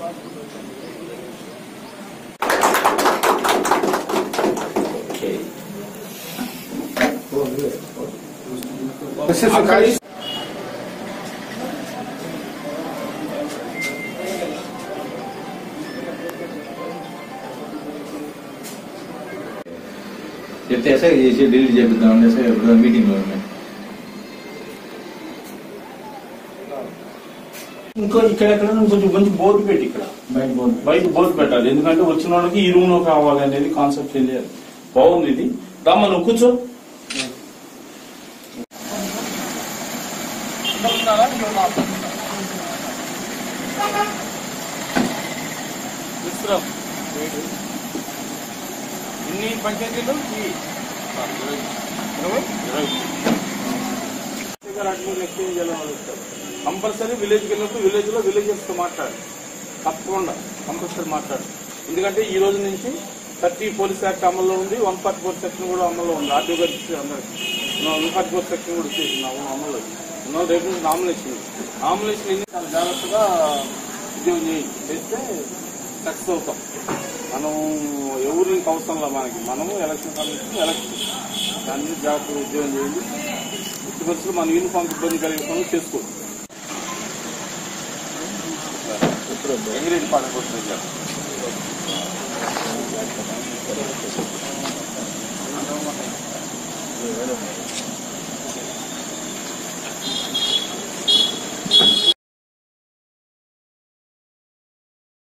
Okay. చెప్తే sir చేసి delete చేపిద్దాం సార్ ఇప్పుడు మీటింగ్లో ఉన్నాయి ఇంకో ఇక్కడెక్కడ కొంచెం కొంచెం బోర్డు పెట్టి ఇక్కడ బయట బోర్డు బయట బోర్డు పెట్టాలి ఎందుకంటే వచ్చిన వాళ్ళకి ఈ రూమ్ లో కావాలి అనేది కాన్సెప్ట్ తెలియాలి బాగుంది ఇది రమ్మ నువ్వు కూర్చో విశ్రామ్. ఎన్ని పంచాయతీలు ఈ ఇరవై ఇరవై అడ్మిన్ ఎక్స్చేంజ్ ఎలా వస్తారు కంపల్సరీ విలేజ్కి వెళ్ళినప్పుడు విలేజ్లో మాట్లాడు. తప్పకుండా కంపల్సరీ మాట్లాడు. ఎందుకంటే ఈ రోజు నుంచి థర్టీ పోలీస్ యాక్ట్ అమల్లో ఉంది వన్ ఫార్టీ ఫోర్ సెక్షన్ కూడా అమల్లో ఉంది. ఆర్టీఓ గారి వన్ ఫార్టీ ఫోర్ సెక్షన్ కూడా చేసినాము అమలు- అమల్లో ఉన్నాం రేపు నుంచి నామినేషన్ నామినేషన్ ఎన్ని చాలా జాగ్రత్తగా ఉద్యోగం చేస్తే సక్సెస్ అవుతాం. మనం ఎవరు అవసరంలా అవసరం లేదు మనకి. మనము ఎలక్షన్ కమిషన్ ఎలక్షన్. దాని మీద జాగ్రత్తగా ఉద్యోగం చేయండి. ఇటు పరిస్థితులు మన యూనిఫామ్ ఇబ్బంది కలిగే పనులు చేసుకోవచ్చు ఎంగిరెడ్డిపాలెం కొట్టుకు